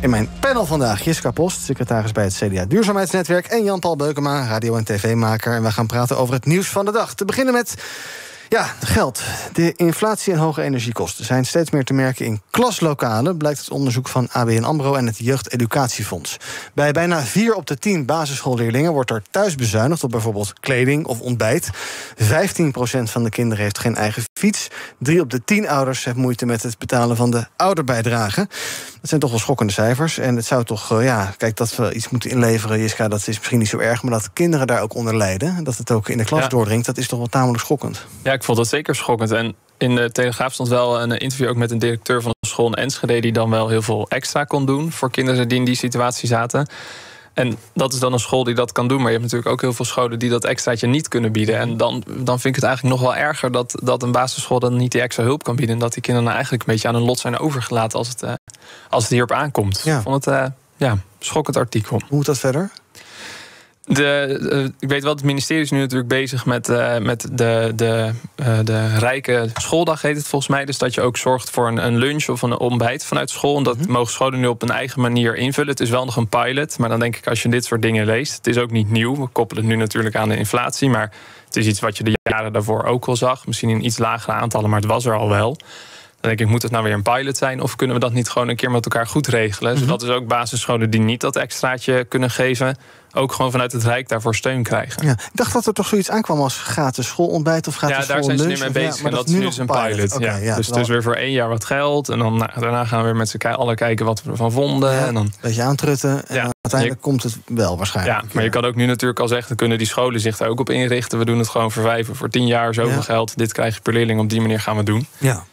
In mijn panel vandaag Jiska Post, secretaris bij het CDA Duurzaamheidsnetwerk... en Jan-Paul Beukema, radio- en tv-maker. En we gaan praten over het nieuws van de dag. Te beginnen met ja, geld. De inflatie en hoge energiekosten zijn steeds meer te merken in klaslokalen, blijkt het onderzoek van ABN Amro en het Jeugdeducatiefonds. Bij bijna 4 op de 10 basisschoolleerlingen wordt er thuis bezuinigd op bijvoorbeeld kleding of ontbijt. 15% van de kinderen heeft geen eigen fiets. 3 op de 10 ouders heeft moeite met het betalen van de ouderbijdrage. Dat zijn toch wel schokkende cijfers. En het zou toch, uh, ja, kijk, dat we iets moeten inleveren, Jiska, dat is misschien niet zo erg. Maar dat kinderen daar ook onder lijden, dat het ook in de klas Ja. doordringt, dat is toch wel tamelijk schokkend. Ja, ik vond dat zeker schokkend. En in de Telegraaf stond wel een interview ook met een directeur van een school in Enschede... die dan wel heel veel extra kon doen voor kinderen die in die situatie zaten. En dat is dan een school die dat kan doen. Maar je hebt natuurlijk ook heel veel scholen die dat extraatje niet kunnen bieden. En dan, dan vind ik het eigenlijk nog wel erger dat, dat een basisschool dan niet die extra hulp kan bieden. En dat die kinderen nou eigenlijk een beetje aan hun lot zijn overgelaten als het, eh, als het hierop aankomt. Ja. Ik vond het eh, ja, schokkend artikel. Hoe moet dat verder? De, eh, ik weet wel, het ministerie is nu natuurlijk bezig met, eh, met de, de, eh, de rijke schooldag, heet het volgens mij. Dus dat je ook zorgt voor een, een lunch of een ontbijt vanuit school. En dat mogen scholen nu op een eigen manier invullen. Het is wel nog een pilot, maar dan denk ik als je dit soort dingen leest. Het is ook niet nieuw. We koppelen het nu natuurlijk aan de inflatie. Maar het is iets wat je de jaren daarvoor ook al zag. Misschien in iets lagere aantallen, maar het was er al wel. Dan denk ik, moet het nou weer een pilot zijn? Of kunnen we dat niet gewoon een keer met elkaar goed regelen? Zodat dus ook basisscholen die niet dat extraatje kunnen geven... ook gewoon vanuit het Rijk daarvoor steun krijgen. Ja, ik dacht dat er toch zoiets aankwam als gratis schoolontbijt of gratis Ja, daar zijn ze nu mee bezig. ja, en dat is nu dus een pilot. Oké, ja. ja, dus het is weer voor één jaar wat geld. En dan, nou, daarna gaan we weer met z'n allen kijken wat we ervan vonden. Ja, En dan, Een beetje aantrutten. En dan uiteindelijk komt het wel waarschijnlijk. ja, maar je kan ook nu natuurlijk al zeggen... dan kunnen die scholen zich daar ook op inrichten. We doen het gewoon voor vijf of voor tien jaar, zoveel geld. Dit krijg je per leerling, op die manier gaan we het doen. Ja.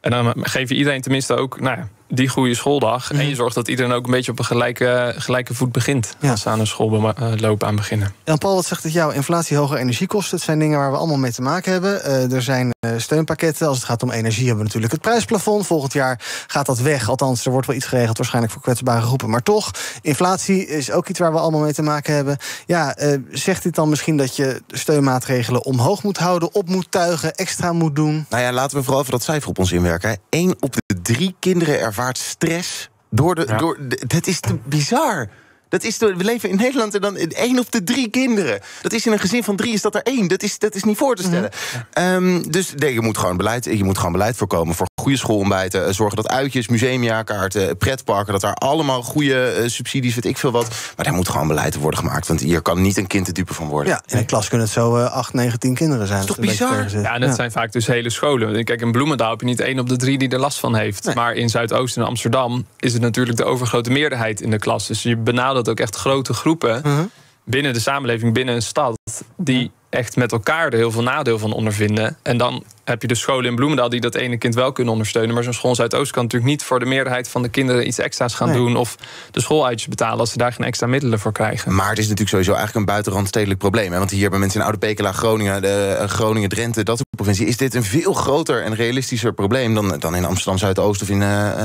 En dan geef je iedereen tenminste ook nou, ja, die goede schooldag. En je zorgt dat iedereen ook een beetje op een gelijke, gelijke voet begint... Mhm. Ja. als ze aan een schoolloop aan beginnen. Jan Paul, wat zegt het jou? Inflatie, hoge energiekosten. Het zijn dingen waar we allemaal mee te maken hebben. Eh, er zijn eh, steunpakketten. Als het gaat om energie hebben we natuurlijk het prijsplafond. Volgend jaar gaat dat weg. Althans, er wordt wel iets geregeld waarschijnlijk voor kwetsbare groepen. Maar toch, inflatie is ook iets waar we allemaal mee te maken hebben. Ja, eh, zegt dit dan misschien dat je steunmaatregelen omhoog moet houden... op moet tuigen, extra moet doen? Nou ja, laten we vooral even dat cijfer op ons inwerken. Eén op de drie kinderen ervaart stress door de. Ja. Door de dat is te bizar. Dat is door, we leven in Nederland en dan één op de drie kinderen. Dat is in een gezin van drie is dat er één. Dat is, dat is niet voor te stellen. Ehm, dus nee, je, moet gewoon beleid, je moet gewoon beleid voorkomen voor goede schoolontbijten. eh, Zorgen dat uitjes, museumjaarkaarten, pretparken... dat daar allemaal goede eh, subsidies, weet ik veel wat. Maar daar moet gewoon beleid worden gemaakt. Want hier kan niet een kind de dupe van worden. Ja, in een klas kunnen het zo eh 8, 9, 10 kinderen zijn. is toch bizar? Ja, en dat zijn vaak dus hele scholen. Kijk, in Bloemendaal heb je niet één op de drie die er last van heeft. Nee. Maar in Zuidoosten en Amsterdam is het natuurlijk de overgrote meerderheid in de klas. Dus je benadert ook echt grote groepen Mhm. binnen de samenleving, binnen een stad, die echt met elkaar er heel veel nadeel van ondervinden. En dan heb je de scholen in Bloemendaal die dat ene kind wel kunnen ondersteunen. Maar zo'n school in Zuidoost kan natuurlijk niet voor de meerderheid van de kinderen iets extra's gaan Nee. doen. Of de schooluitjes betalen als ze daar geen extra middelen voor krijgen. Maar het is natuurlijk sowieso eigenlijk een buitenrandstedelijk probleem. Hè? Want hier hebben mensen in Oude Pekela, Groningen, de, eh, Groningen, Drenthe, dat soort provincie. Is dit een veel groter en realistischer probleem dan, dan in Amsterdam Zuidoost of in. eh eh,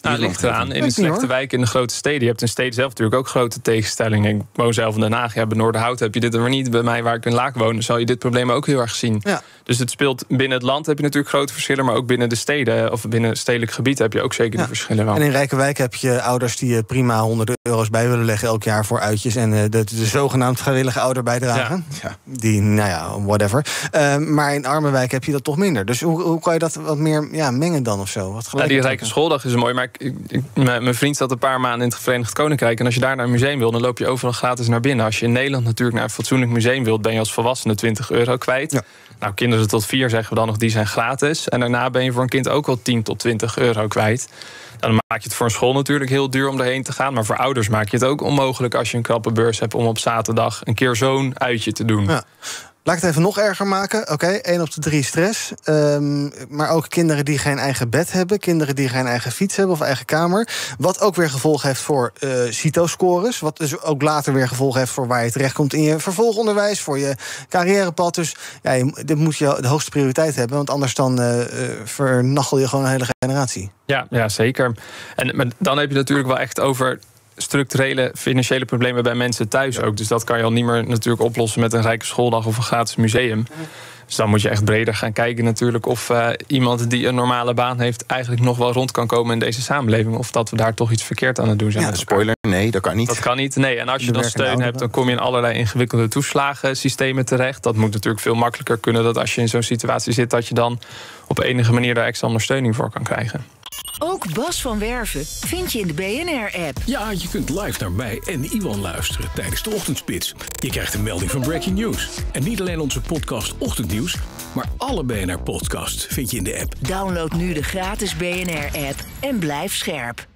Nou, het ligt eraan. In de slechte wijken, in de grote steden. Je hebt in steden zelf natuurlijk ook grote tegenstellingen. Ik woon zelf in Den Haag. Ja, bij Noorderhout heb je dit er maar niet. Bij mij, waar ik in Laak woon, zal je dit probleem ook heel erg zien. Ja. Dus het speelt binnen het land heb je natuurlijk grote verschillen. Maar ook binnen de steden of binnen stedelijk gebied heb je ook zeker Ja. die verschillen wel. En in rijke wijken heb je ouders die je prima honderden euro's bij willen leggen elk jaar voor uitjes. En eh, de, de zogenaamd vrijwillige ouderbijdrage. Ja. Die, nou ja, whatever. Eh, maar in arme wijken heb je dat toch minder. Dus hoe, hoe kan je dat wat meer ja, mengen dan of zo? Wat Ja, die rijke schooldag is mooi, maar ik, mijn mijn vriend zat een paar maanden in het Verenigd Koninkrijk. En als je daar naar een museum wil, dan loop je overal gratis naar binnen. Als je in Nederland natuurlijk naar een fatsoenlijk museum wilt, ben je als volwassene 20 euro kwijt. Ja. Nou, kinderen tot vier zeggen we dan nog, die zijn gratis. En daarna ben je voor een kind ook al 10 tot 20 euro kwijt. Dan maak je het voor een school natuurlijk heel duur om erheen te gaan. Maar voor ouders maak je het ook onmogelijk als je een krappe beurs hebt om op zaterdag een keer zo'n uitje te doen. Laat ik het even nog erger maken. Oké, één op de drie stress. Ehm, maar ook kinderen die geen eigen bed hebben. Kinderen die geen eigen fiets hebben of eigen kamer. Wat ook weer gevolg heeft voor eh CITO-scores. Wat dus ook later weer gevolg heeft voor waar je terechtkomt in je vervolgonderwijs. Voor je carrièrepad. Dus ja, dit moet je de hoogste prioriteit hebben. Want anders dan vernachel je gewoon een hele generatie. Ja, ja zeker. En maar dan heb je natuurlijk wel echt over structurele financiële problemen bij mensen thuis ook. Dus dat kan je al niet meer natuurlijk oplossen met een rijke schooldag of een gratis museum. Dus dan moet je echt breder gaan kijken natuurlijk of uh, iemand die een normale baan heeft eigenlijk nog wel rond kan komen in deze samenleving. Of dat we daar toch iets verkeerd aan het doen zijn. Ja, spoiler, nee, dat kan niet. Dat kan niet. Nee, en als je dan steun hebt, dan kom je in allerlei ingewikkelde toeslagensystemen terecht. Dat moet natuurlijk veel makkelijker kunnen dat als je in zo'n situatie zit, dat je dan op enige manier daar extra ondersteuning voor kan krijgen. Ook Bas van Werven vind je in de BNR-app. Ja, je kunt live naar mij en Iwan luisteren tijdens de ochtendspits. Je krijgt een melding van Breaking News. En niet alleen onze podcast Ochtendnieuws, maar alle BNR-podcasts vind je in de app. Download nu de gratis BNR-app en blijf scherp.